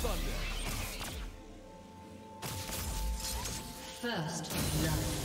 thunder. First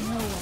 blood.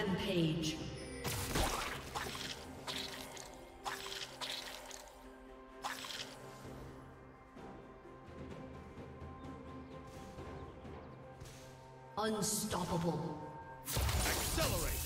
Rampage. Unstoppable. Accelerate!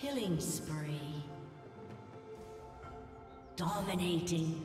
Killing spree. Dominating.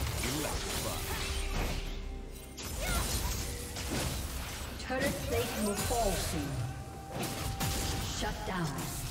Turret plate will fall soon. Shut down.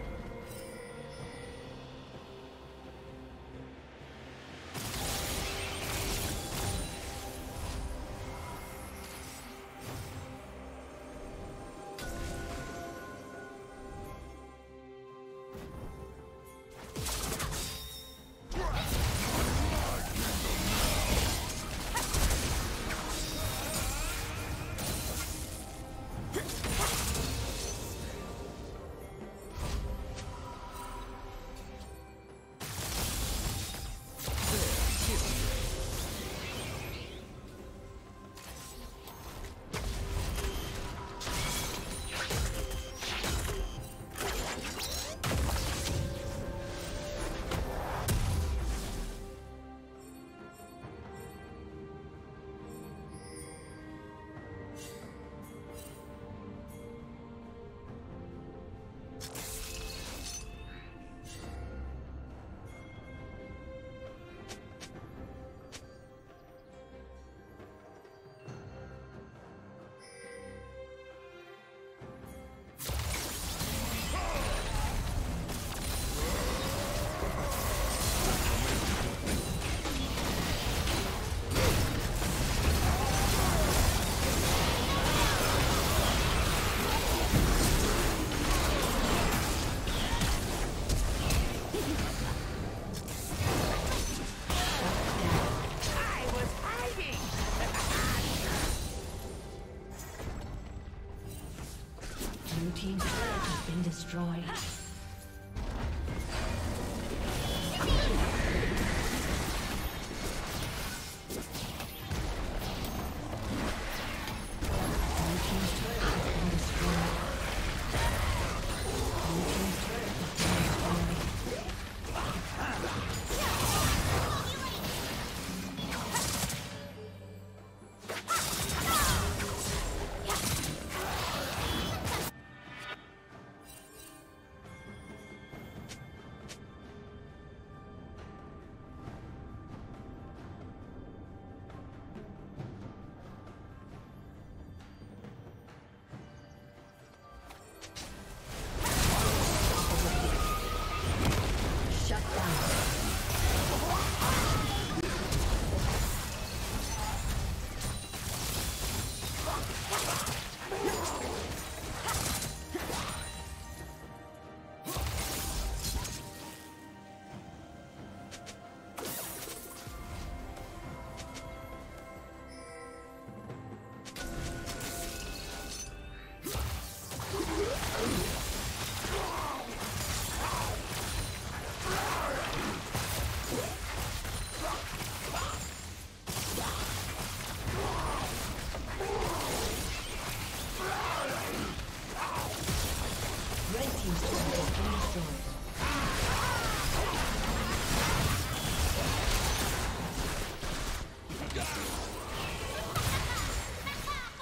Destroyed.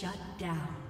Shut down.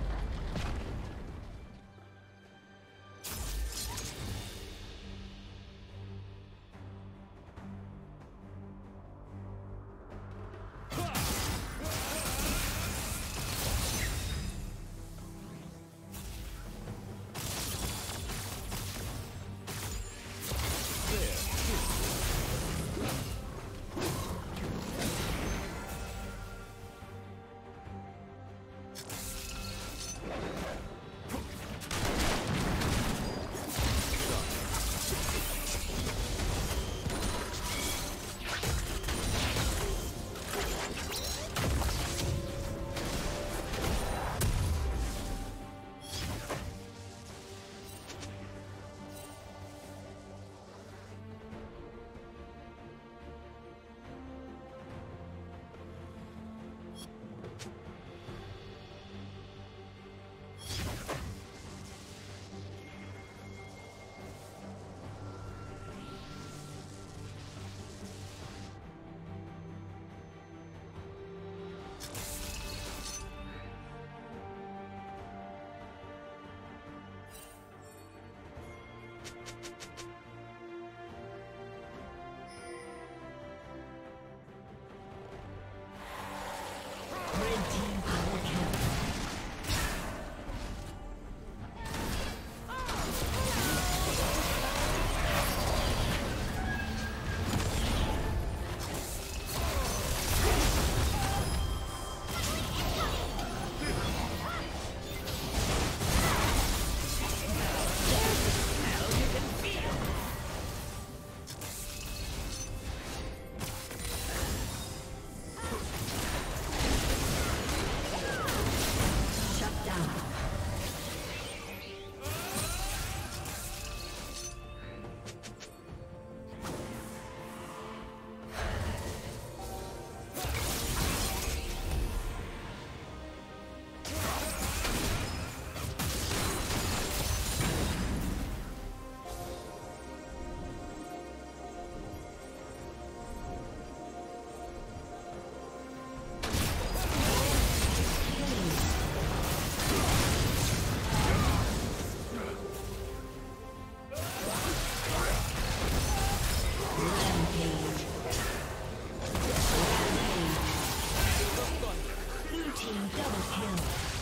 Team double kill.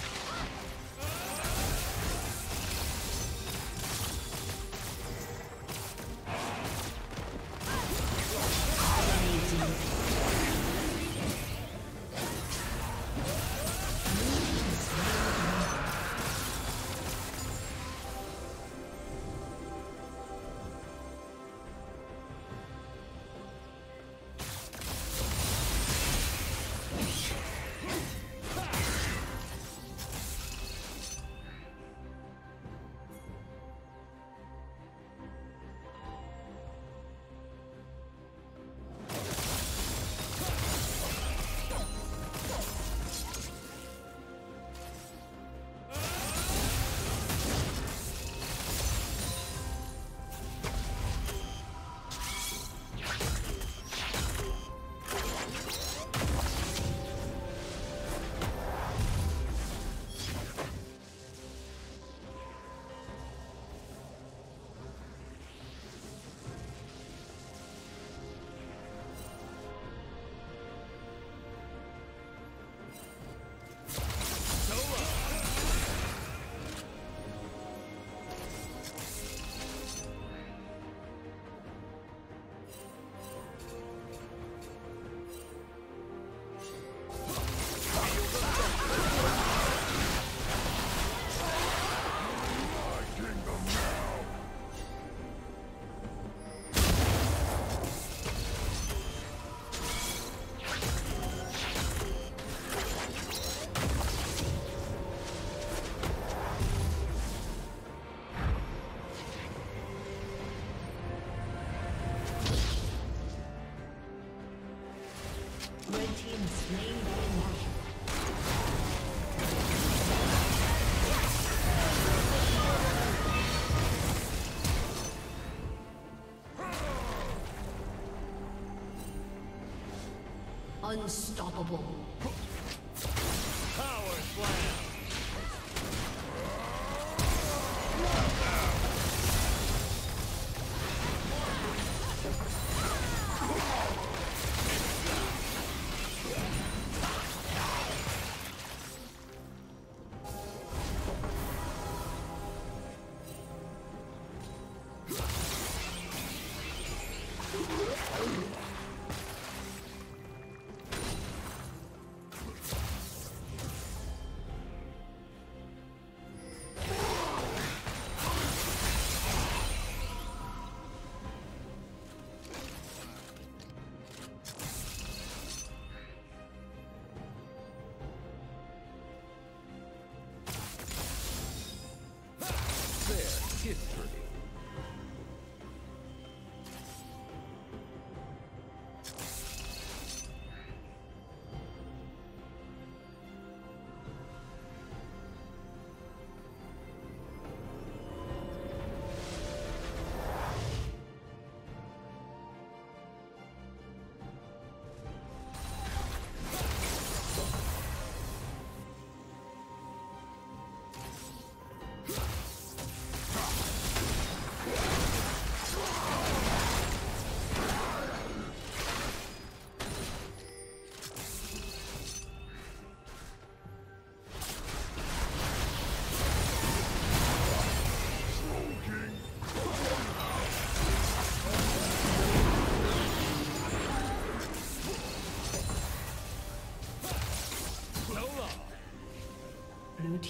Unstoppable.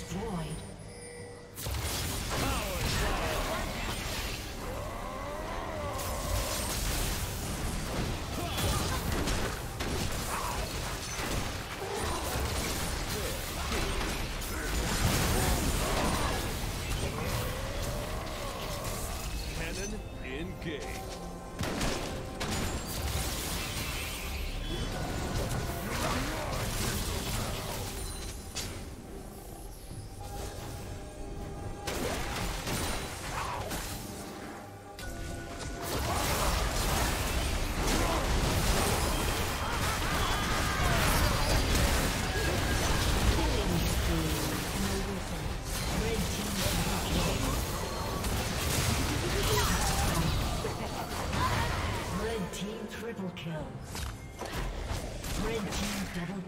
Has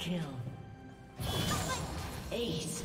kill. Ace.